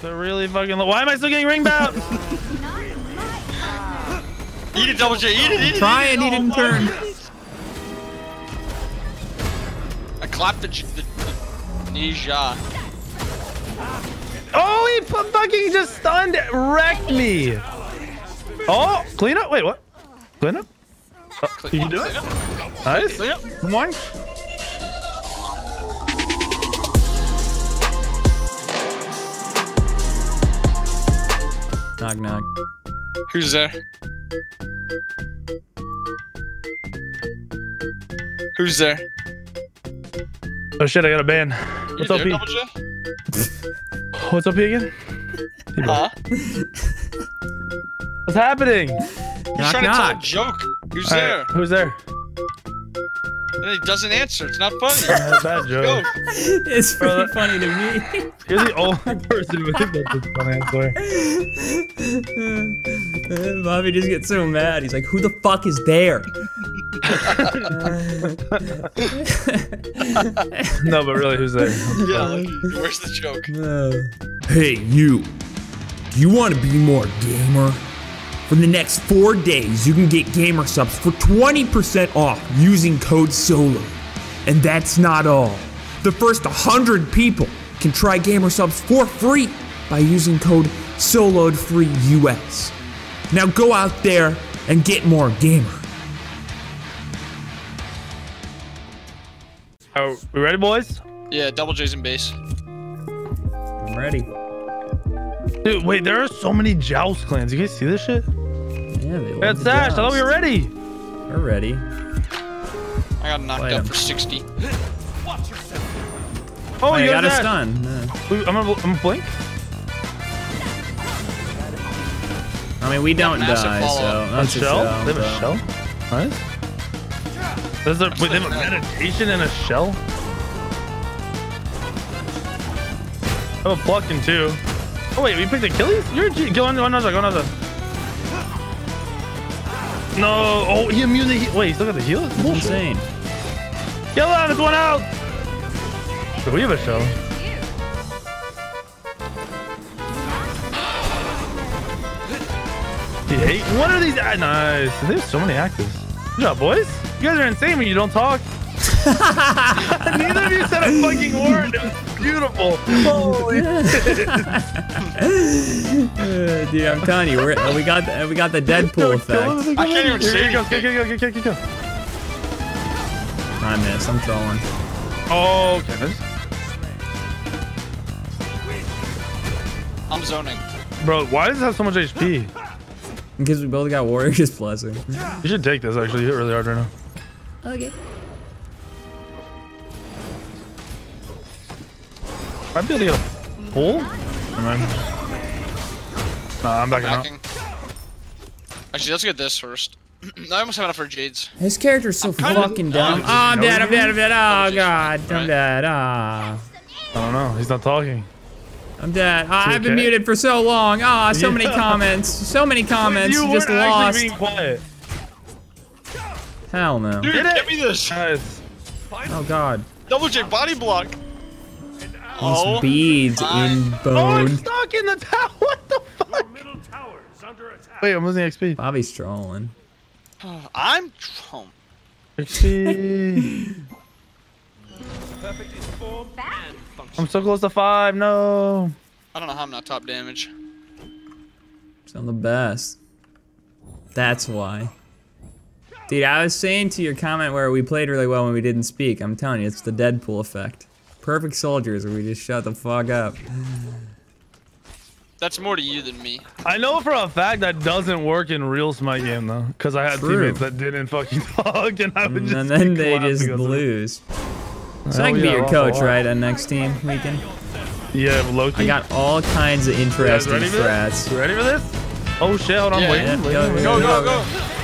They're really fucking low. Why am I still getting ring bound? Eat it, Double J. Eat it, eat it. Try eat and he Oh, didn't turn. I clapped the, the, the Ninja. oh, he fu- fucking just stunned, wrecked me. Oh, clean up. Wait, what? Clean up. Oh, you do it. Nice. Clean up. Come Knock knock. Who's there? Who's there? Oh shit, I got a ban. What's up, there, P? J? What's up, P again? Huh? What's happening? He's Knock trying to tell a joke. Who's All there? right, who's there? And he doesn't answer. It's not funny. That's bad joke. It's pretty Bro, funny to me. You're the only person who thinks that's a fun answer. Bobby just gets so mad. He's like, "Who the fuck is there?" No, but really, who's there? Yeah, where's the joke? Uh, hey, you. Do you want to be more gamer? For the next four days, you can get Gamer Supps for 20% off using code SOLO. And that's not all. The first 100 people can try Gamer Supps for free by using code SOLOEDFREEUS. Now go out there and get more gamer. Are we ready, boys? Yeah, Double J's in base. I'm ready. Dude, wait, there are so many Joust clans. You guys see this shit? Yeah, they That's Sash. I thought we were ready. We're ready. I got knocked Fight out him. for 60. Oh, I you got a Sash. stun. Uh, Wait, I'm gonna, I'm gonna blink. I mean, we don't die, so. A that's a shell? shell. They have a so- shell? Nice. There's a, wait, they have a meditation and a shell? I have a plucking too. Oh wait, we picked Achilles? You're a G. Go on, go on, go on, go on. No. Oh, he immune the. Wait, he still got the heal? That's bullshit. insane. Kill him, it's one out. So we have a. Do you hate? What are these? Nice. There's so many actives. Good job, boys. You guys are insane when you don't talk. Neither of you said a fucking word. It was beautiful. Holy Uh, dude, I'm telling you, we're, we got the, we got the Deadpool effect. I can't even see. Here say he goes. Kill, kill, kill, kill, kill, kill. I missed. I'm trolling. Oh, okay. I'm zoning. Bro, why does it have so much HP? Because we both got Warrior's Blessing. You should take this, actually. You hit really hard right now. Okay. I'd be able to get a pull. Never mind. Nah, I'm backing out. Actually, let's get this first. I almost have enough for Jades. His character's so kinda- fucking dumb. Oh, I'm no, dead, I'm dead, I'm dead. Oh, God. I'm right. dead. Ah. I don't know. He's not talking. I'm dead. Ah, I've been muted for so long. Ah, so many comments. So many comments. you Just lost. actually being quiet. Hell no. Dude, Get it? give me this. Nice. Oh, God. Double J body block. These Oh, beads my- in Oh, I'm stuck in the tower. What the fuck? Wait, I'm losing XP. Bobby's trolling. Oh, I'm home. XP. I'm so close to five. No. I don't know how I'm not top damage. I'm the best. That's why. Dude, I was saying to your comment where we played really well when we didn't speak. I'm telling you, it's the Deadpool effect. Perfect soldiers where we just shut the fuck up. That's more to you than me. I know for a fact that doesn't work in real Smite game though, because I had True. teammates that didn't fucking talk, and I would just. And then they just because of it. lose. So Hell I can be your coach, right, on next team weekend? Yeah, Loki. I got all kinds of interesting ready strats. You ready for this? Oh shit! Hold on, Yeah, waiting, yeah, waiting, go, waiting. Go, go,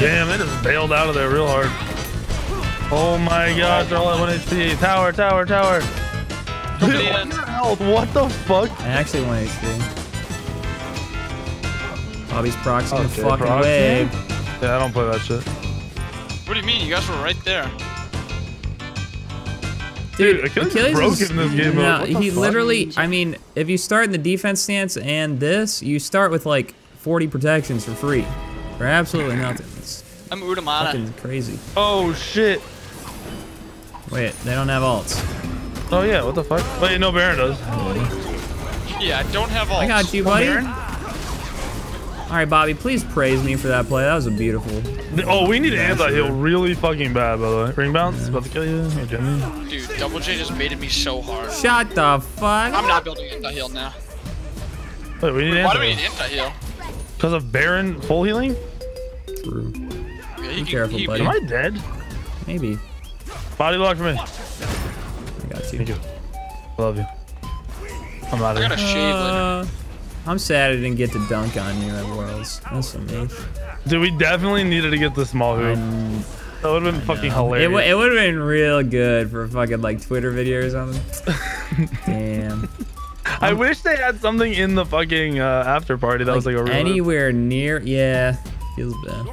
Damn, it just bailed out of there real hard. Oh my gosh, they're all at 1 HP. Tower, tower, tower. Dude, to the what's end. your health? What the fuck? I actually want HP. Bobby's proxying oh, the Okay, fucking proxy. wave. Yeah, I don't play that shit. What do you mean? You guys were right there. Dude, Achilles, is broken is- in this game. No, mode. What the he fuck? literally. I mean, if you start in the defense stance and this, you start with like 40 protections for free, for absolutely nothing. It's I'm Udamana. fucking crazy. Oh shit. Wait, they don't have alts. Oh yeah, what the fuck? Wait, no, Baron does. Yeah, I don't have all. I got you, buddy. Baron? All right, Bobby, please praise me for that play. That was a beautiful. Oh, we need an anti-heal really fucking bad, by the way. Ring bounce, about to kill you. Hey, Jimmy. Dude, Double J just baited me so hard. Shut the fuck. I'm not building anti-heal now. Wait, we need Why do we anti need anti-heal? Because of Baron full healing? True. Yeah, he Be can- careful, he- buddy. Am I dead? Maybe. Body lock for me. I got you. Thank you. Love you. I'm out I of gotta here. shave later. Uh, I'm sad I didn't get to dunk on you at Worlds. That's some me. Dude, we definitely needed to get the small hoop. Um, That would have been fucking It, hilarious. w- it would have been real good for a fucking like Twitter video or something. Damn. I wish they had something in the fucking uh, after party that was like a real anywhere near. Yeah, feels bad.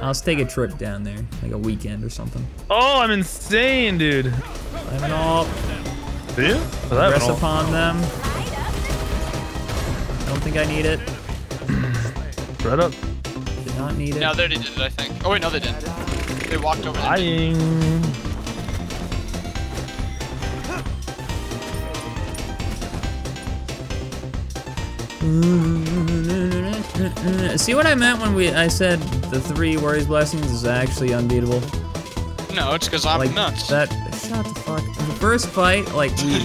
Whatever. I'll just take a trip down there, like a weekend or something. Oh, I'm insane, dude. I have an all Do you? Press upon them. I Don't think I need it. Right up. Did not need it. No, they already did it, I think. Oh wait, no, they didn't. They walked over. there. Dying. Mm, mm. See what I meant when we I said the three warriors blessings is actually unbeatable. No, it's because I'm like nuts. that. Shut the fuck. The first fight, like we,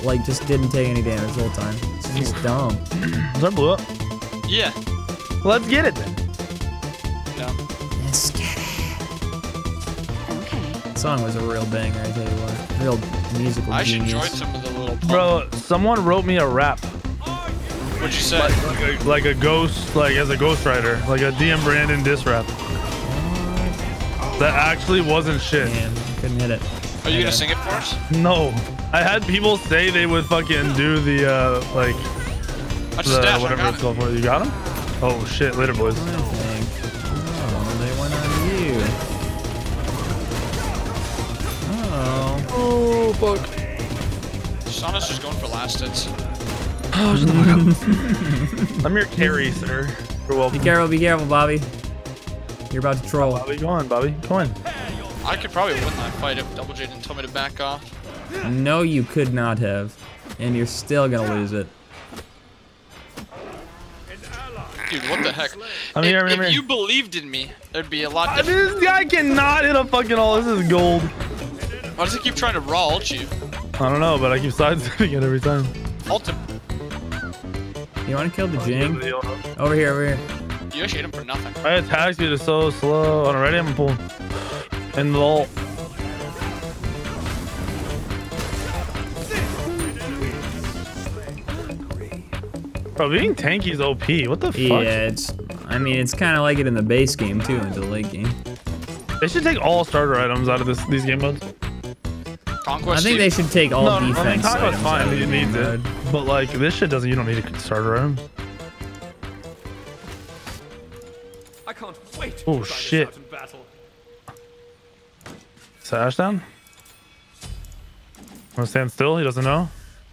like just didn't take any damage the whole time. It's just dumb. Is that blue up? Yeah. Let's get it then. No. Let's get it. Okay. Song was a real banger. I tell you what, real musical I should join some of the little. Bro, someone wrote me a rap. What'd you say? Like a, like a ghost, like as a ghostwriter. Like a DM Brandon diss rap. That actually wasn't shit. Damn, couldn't hit it. Are you gonna sing it for us? No. I had people say they would fucking do the, uh, like, the, dashed. I whatever it's called. for. You got him? Oh shit, later boys. Oh, they went on you. Fuck. Sauna's just going for last hits. Oh, I'm your carry, sir. You're welcome. Be careful, be careful, Bobby. You're about to troll. Bobby, go on, Bobby. Go on. I could probably win that fight if Double J didn't tell me to back off. No, you could not have. And you're still gonna lose it. Dude, what the heck? I'm here, I'm if, here. you believed in me, there'd be a lot different. This guy cannot hit a fucking all. This is gold. Why does he keep trying to raw ult you? I don't know, but I keep sidestepping it every time. Ult him. You wanna kill the oh, Jing? Over here, over here. You actually hit him for nothing. My attack speed is so slow. On ready, I'm pulling. And the ult. Bro, being tanky is OP. What the fuck? Yeah, it's. I mean, it's kind of like it in the base game too, into the late game. They should take all starter items out of this these game modes. Conquest. I think they should take all no, I mean, defense. Conquest items out fine. of You the need game it. Mode. But like this shit doesn't. You don't need a starter item. I can't wait Oh, to try this shit. out in battle. Sash down. Wanna stand still? He doesn't know.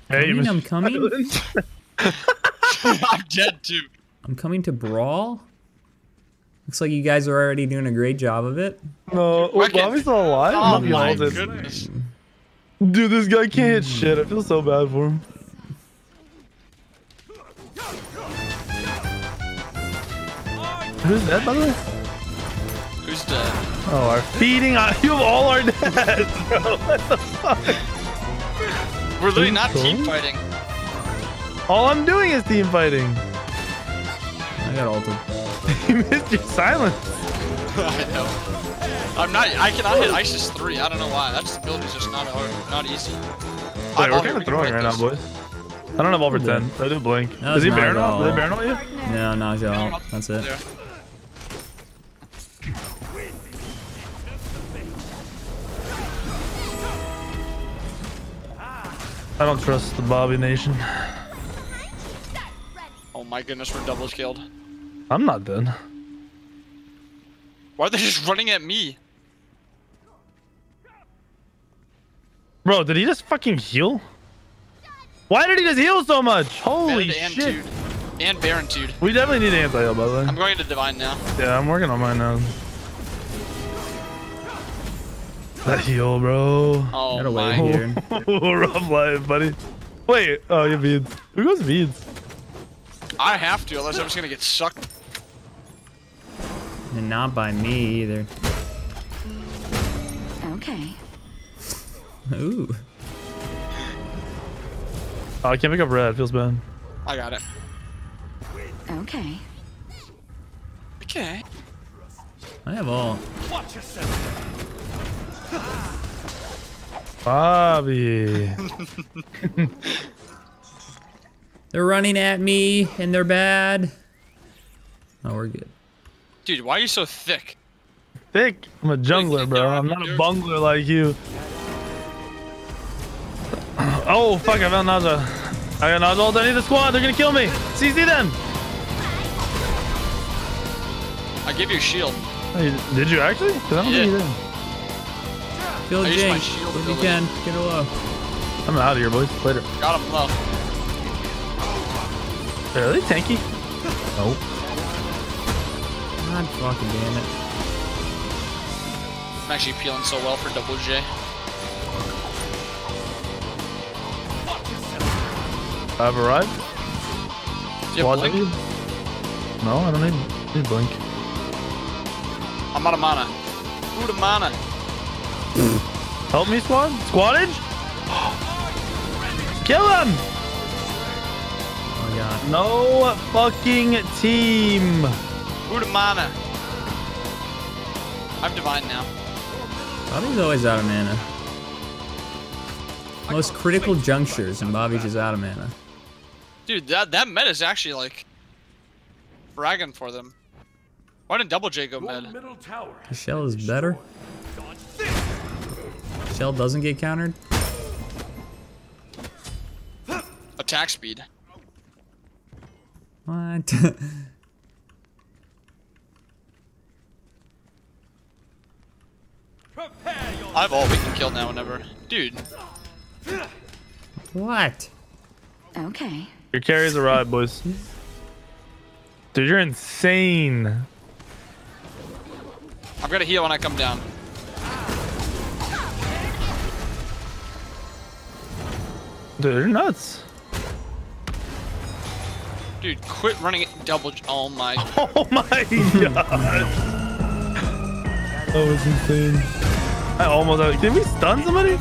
Hey, Coming, Mr. I'm coming. I'm dead too. I'm coming to brawl. Looks like you guys are already doing a great job of it. No, wait, Bobby's still alive? Oh Hope he my holds it. goodness. Dude, this guy can't hit shit. I feel so bad for him. Who's dead, by the way? Who's dead? Oh, our feeding. on- You have all our deads, bro. What the fuck? We're literally not cool? team fighting. All I'm doing is team fighting. I got ulted. You missed your silence. I know. I'm not. I cannot hit ISIS three. I don't know why. That's the build is just not hard, not easy. Wait, I'm we're all here, kind of throwing break right now, boys. I don't have all for 10. I do blink. That Is was he not Baron at on? Did all. they Baron on you? No, not y'all. That's it. There. I don't trust the Bobby Nation. Oh my goodness, we're double killed. I'm not dead. Why are they just running at me? Bro, did he just fucking heal? Why did he just heal so much? Holy and shit. Tude. And Barontude. We definitely need anti-heal, by the way. I'm going to Divine now. Yeah, I'm working on mine now. That heal, bro. Oh Gotta my. wait here. Rough life, buddy. Wait, oh, you beads. Who goes beads? I have to, unless I'm just gonna get sucked. And not by me either. Okay. Ooh. Oh, I can't pick up red. Feels bad. I got it. Okay. Okay. I have all. Bobby. They're running at me and they're bad. Oh, we're good. Dude, why are you so thick? Thick. I'm a jungler, bro. I'm not a bungler like you. Oh, fuck. I found Ne Zha. I got Ne Zha ult. I need the squad. They're gonna kill me. CC them. I give you a shield. Hey, did you actually? 'Cause I don't think you Yeah. did. Kill I used my Jing. shield If you can, get her low. I'm out of here, boys. Later. Got him low. Are they tanky? Nope. God fucking damn it. I'm actually peeling so well for double J. I've arrived. Do you have Squad blink? No, I don't need, need blink. I'm out of mana. Who the mana? Help me, squad. Squadage. Kill him. Oh my god. No fucking team. Who the mana? I'm divine now. Bobby's always out of mana. Most critical junctures and Bobby's just out of mana. Dude, that that med is actually like bragging for them. Why didn't double J go med? Middle tower. The shell is better. Shell doesn't get countered. Attack speed. What? I have all we can kill now whenever. Dude, what? Okay. Your carries arrived, boys. Dude, you're insane. I'm gonna heal when I come down. Dude, you're nuts. Dude, quit running it double. Oh my. Oh my god. That was insane. I almost had, did we stun somebody?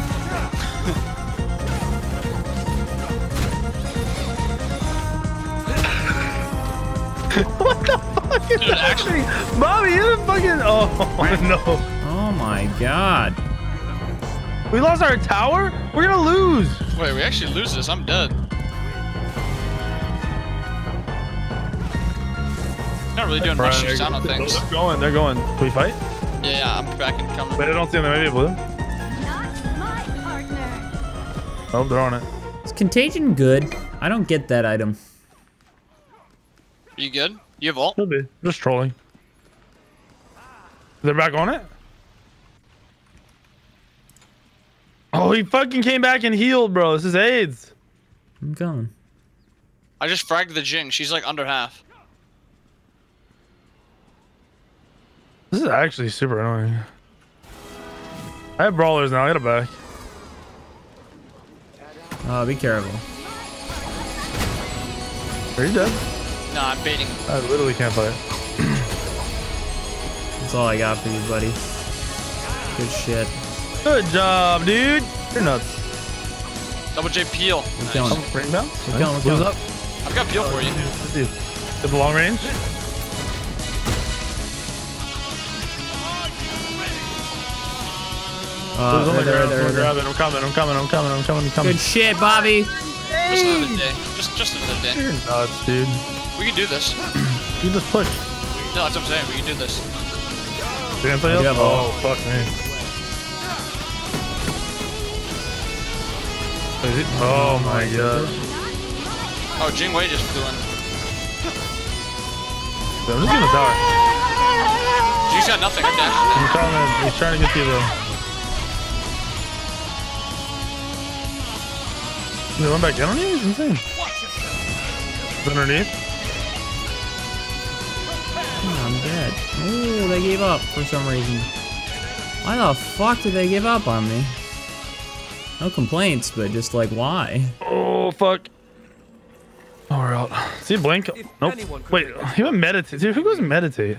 what the fuck is Dude, actually, Bobby, you didn't fucking. Oh no. Oh my god. We lost our tower? We're gonna lose. Wait, we actually lose this. I'm dead. Not really doing much shoots down on things. They're going, they're going. Can we fight? Yeah, yeah, I'm back and coming. But I don't see them. Maybe blue. Not my partner. Oh, they're on it. Is contagion good? I don't get that item. Are You good? You have ult? Could be. Just trolling. They're back on it? Oh, he fucking came back and healed, bro. This is AIDS. I'm coming. I just fragged the Jing. She's like under half. This is actually super annoying. I have brawlers now. I got it back. Oh, be careful. Are you dead? No, I'm baiting. I literally can't fight. That's all I got for you, buddy. Good shit. Good job, dude. You're nuts. Double J peel. We're killing Oh, it. ring down. We're killing, we're Blue's up. I've got peel for you. Let's see. Get the long range. Uh, Blue's on there, there, I'm there. grabbing. I'm coming. I'm coming. I'm coming. I'm coming. I'm coming. Good shit, Bobby. Just another day. Just just another day. You're nuts, dude. We can do this. You just push. No, that's what I'm saying. We can do this. The anti I have Oh, fuck me. Is it- Oh my god. Oh, Jing Wei just flew in. I'm just gonna die. Jing's got nothing. I'm I'm dashing. coming. He's trying to get to you though. They went back in on you? It's insane. It's underneath? I'm dead. Oh, they gave up for some reason. Why the fuck did they give up on me? No complaints, but just like why? Oh, fuck. Oh, we're out. See Blink? If Nope. Wait, he went meditate. Dude, who goes meditate?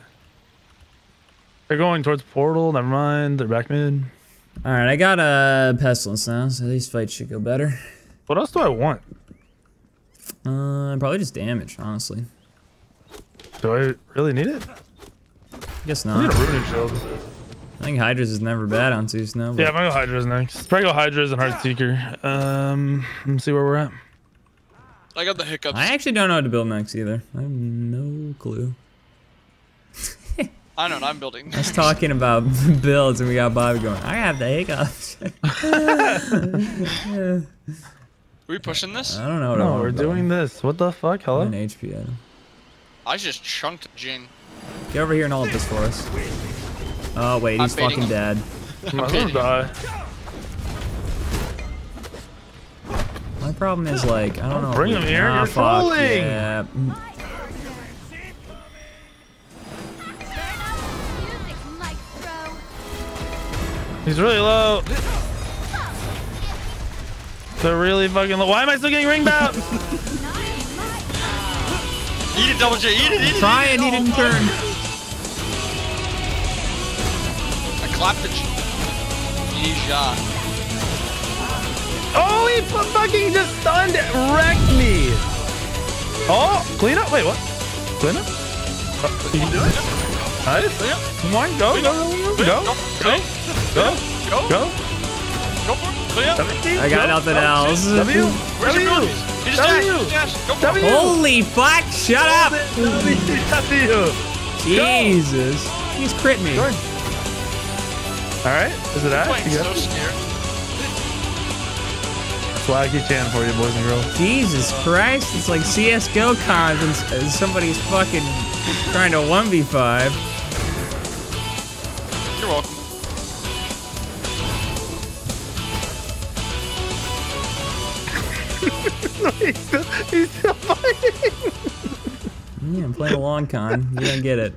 They're going towards portal. Never mind. They're back mid. All right, I got a pestilence now, so these fights should go better. What else do I want? Uh, probably just damage, honestly. Do I really need it? Guess I need not. a runic shield. I think Hydra's is never bad on two snow. but- Yeah, I'm gonna go Hydra's next. Probably go Hydra's and Heartseeker. Um, let's see where we're at. I got the hiccups. I actually don't know what to build next either. I have no clue. I know I'm building. I was talking about builds and we got Bobby going, I have the hiccups. Are we pushing this? I don't know what I No, we're to doing this. What the fuck? Hello? An HP item. I just chunked Jin. Get over here and all of this for us. Oh wait, I'm he's baiting fucking him. dead. I'm gonna die. My problem is like, I don't know. bring him here, Ah, you're fuck, trolling. Yeah. He's really low. They're really fucking low. Why am I still getting ringed out? Eat it, Double J. Eat it. Eat it. Try eat and he it. didn't turn. I clapped it. Ne Zha. Oh, he fucking just stunned, wrecked me. Oh, clean up. Wait, what? Clean up? Oh, you can do it? Nice. Clean up. Come on, go, go, go, go, go, Go. go, Go. go. Go for it. Clean up. I got nothing else. W, Where's your W, abilities? He just dashed. He W, just dashed. Go for W. it. Holy fuck! Shut up! W, W. Jesus. He's crit me. Good. All right, is it that? Playing You so got scared. That's why I for you, boys and girls. Jesus Christ, it's like CSGO cons and and somebody's fucking trying to 1v5. You're welcome. he's, still, he's still fighting. Yeah, I'm playing a long con. You don't get it.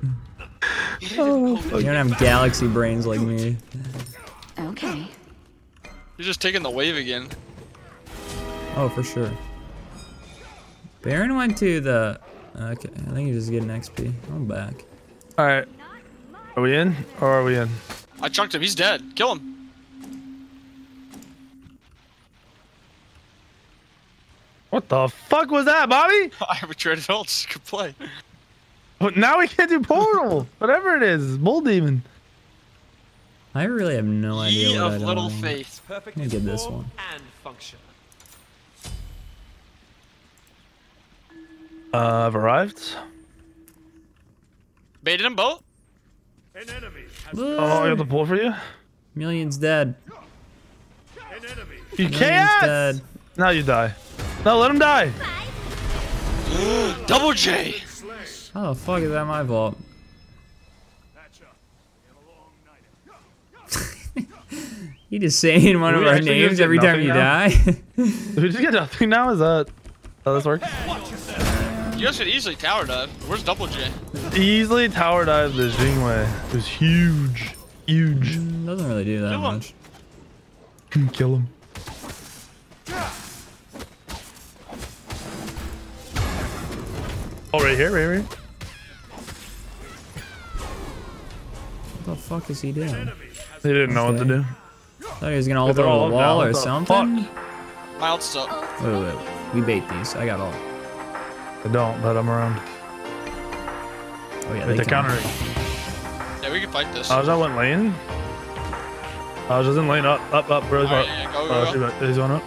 Oh, You don't have galaxy brains like me. Okay. You're just taking the wave again. Oh, for sure. Baron went to the... Okay, I think he's just getting XP. I'm back. All right, are we in or are we in? I chunked him. He's dead. Kill him. What the fuck was that, Bobby? I have a retreated ults. Good play. But now we can't do portal. Whatever it is, bull demon. I really have no idea Ye what I of don't little know. faith. Perfect Let me in get this one. and function. Uh, I've arrived. Baited them both. An enemy has Oh, I got the pull for you. Million's dead. an enemy. You Million's chaos. dead. Now you die. No, let him die. Double J. How the fuck is that my fault? You just saying one of our names every time you now? die? Did we just get nothing now? Is that how this works? You guys could easily tower dive. Where's Double J? Easily tower dive the Jing Wei. It was huge. Huge. Mm, doesn't really do that Kill him. much. Kill him. Oh, right here, right here. What the fuck is he doing? He didn't know what to do. Thought he was gonna ult They're over the wall or What the something. My ult's up. Wait, wait, wait. We bait these. I got all. I don't, but I'm around. Oh yeah, Wait, they the counter. Yeah, we can fight this. I was went lane. I was just in lane up, up, up, really far. Alright, yeah, go, go, Oh, go. shit, but he's on up.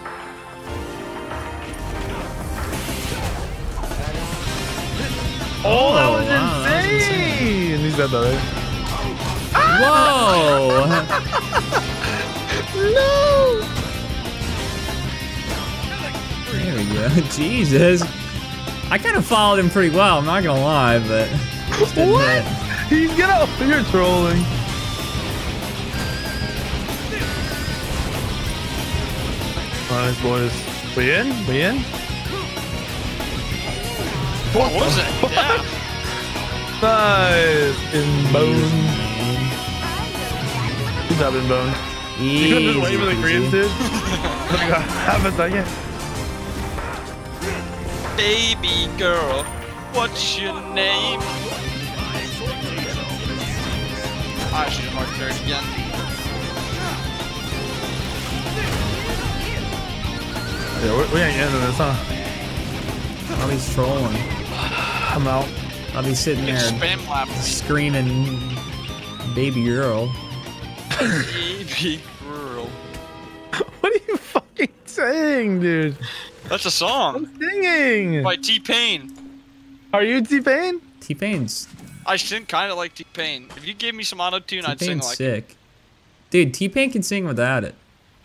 Oh, oh that Oh, was wow, that was insane! He's dead though, right? Whoa! No! there we go. Jesus. I kind of followed him pretty well. I'm not gonna lie, but What? He's gonna. You're trolling. Nice boys. We in? We in? What was it? Yeah. Nice. Inbowned. Good job, Inbowned. You couldn't just wait for the Easy greens, peasy. dude. Like, Half a second. Baby girl, what's your name? I should have marked third again. Yeah, we, we ain't ending this, huh? I'll be trolling. I'm out. I'll be sitting there spam screaming, baby girl. Baby girl. What are you fucking saying, dude? That's a song I'm Singing. by T Pain. Are you T-Pain? T-Pain's I sing kind of like T Pain. If you gave me some auto tune, I'd sing T-Pain's like it. sick. Dude, T-Pain can sing without it.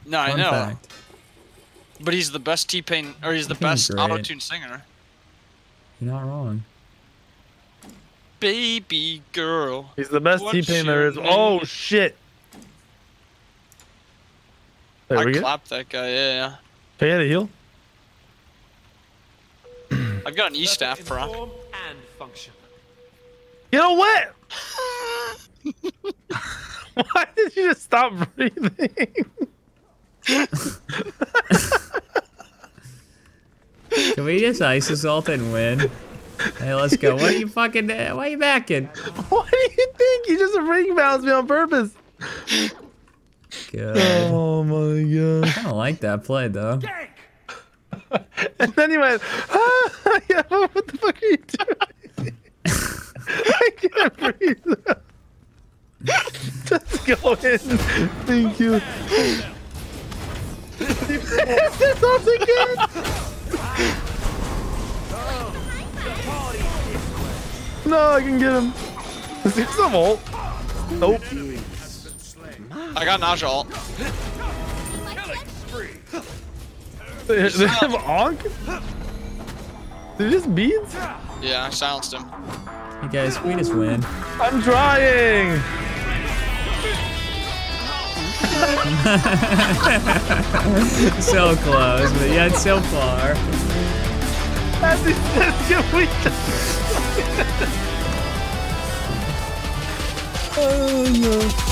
No, I know. fact. But he's the best T Pain, or he's the best great. auto tune singer. You're not wrong. Baby girl. He's the best T-Pain there is. your. Oh shit. There I we go. clapped that guy, yeah, yeah. Pay the heal. I've got an E staff, bro. And function. You know what? Why did you just stop breathing? Can we just ice assault and win? Hey, let's go. What are you fucking? Why are you backing? what do you think? You just ring bounced me on purpose. Good. Oh my god. I don't like that play though. And then he went, ah, yeah, what the fuck are you doing? I can't breathe. Just go in. Thank you. This off again. No, I can get him. Is there some ult? Nope. I got Ne Zha ult. They they have Onk? They're just beads? Yeah, I silenced him. Hey guys, we just win. I'm trying. So close, but yet so far. As he says, can we just... oh no.